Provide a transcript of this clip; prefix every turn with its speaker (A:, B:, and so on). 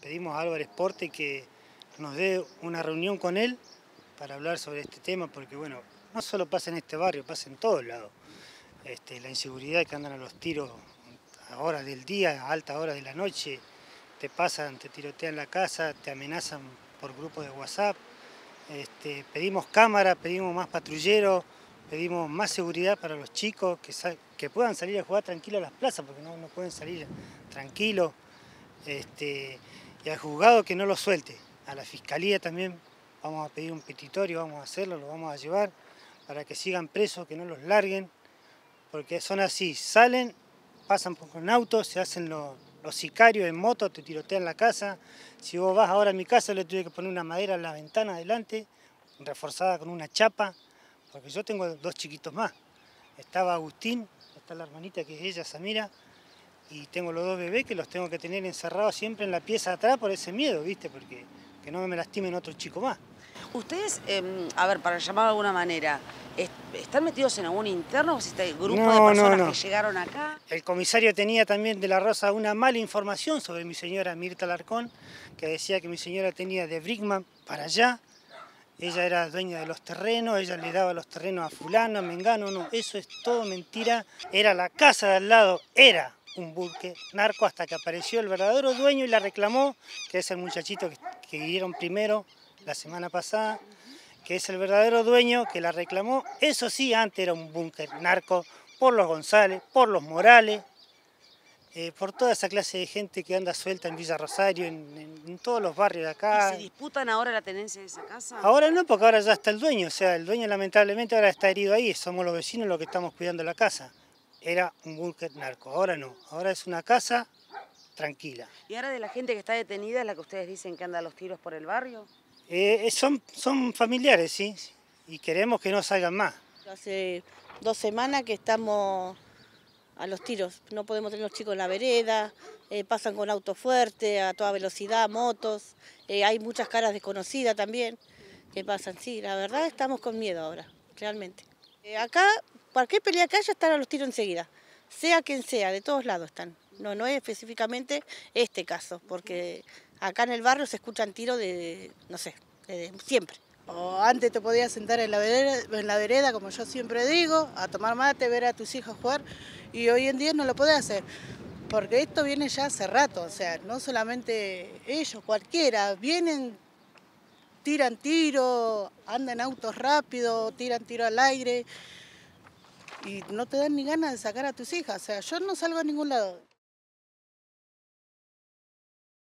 A: Pedimos a Álvarez Porte que nos dé una reunión con él para hablar sobre este tema, porque bueno, no solo pasa en este barrio, pasa en todos lados. Este, la inseguridad que andan a los tiros a horas del día, a alta hora de la noche, te pasan, te tirotean la casa, te amenazan por grupos de WhatsApp. Este, pedimos cámaras, pedimos más patrulleros, pedimos más seguridad para los chicos, que, que puedan salir a jugar tranquilos a las plazas, porque no, no pueden salir tranquilos. Este, y al juzgado que no lo suelte. A la fiscalía también vamos a pedir un petitorio, vamos a hacerlo, lo vamos a llevar para que sigan presos, que no los larguen, porque son así, salen, pasan por un auto, se hacen los, sicarios en moto, te tirotean la casa. Si vos vas ahora a mi casa, le tuve que poner una madera en la ventana adelante, reforzada con una chapa, porque yo tengo dos chiquitos más. Estaba Agustín, está la hermanita que es ella, Samira, y tengo los dos bebés que los tengo que tener encerrados siempre en la pieza atrás por ese miedo, ¿viste? Porque que no me lastimen otro chico más.
B: Ustedes, em, a ver, para llamar de alguna manera, ¿están metidos en algún interno? ¿Este grupo de personas que llegaron acá?
A: El comisario tenía también de la Rosa una mala información sobre mi señora Mirta Larcón, que decía que mi señora tenía de Brickman para allá, ella era dueña de los terrenos, ella le daba los terrenos a fulano, a mengano, no, eso es todo mentira, era la casa de al lado, era un buque narco hasta que apareció el verdadero dueño y la reclamó, que es el muchachito que, que primero la semana pasada, que es el verdadero dueño que la reclamó. Eso sí, antes era un búnker narco por los González, por los Morales, eh, por toda esa clase de gente que anda suelta en Villa Rosario, en, todos los barrios de acá.
B: ¿Y se disputan ahora la tenencia de esa casa?
A: Ahora no, porque ahora ya está el dueño, o sea, el dueño lamentablemente ahora está herido ahí, somos los vecinos los que estamos cuidando la casa era un búnker narco. Ahora no, ahora es una casa tranquila.
B: ¿Y ahora de la gente que está detenida es la que ustedes dicen que anda a los tiros por el barrio?
A: Eh, son, son familiares, sí, y queremos que no salgan más.
C: Hace dos semanas que estamos a los tiros, no podemos tener los chicos en la vereda, eh, pasan con auto fuerte, a toda velocidad, motos, eh, hay muchas caras desconocidas también que pasan, sí, la verdad estamos con miedo ahora, realmente. Acá Cualquier pelea que haya están a los tiros enseguida, sea quien sea, de todos lados están. No, no es específicamente este caso, porque acá en el barrio se escuchan tiros de, no sé, siempre.
D: O antes te podías sentar en la, vereda, en la vereda, como yo siempre digo, a tomar mate, ver a tus hijos jugar, y hoy en día no lo podés hacer. Porque esto viene ya hace rato, o sea, no solamente ellos, cualquiera, vienen, tiran tiro, andan autos rápidos, tiran tiro al aire y no te dan ni ganas de sacar a tus hijas. O sea, yo no salgo a ningún lado.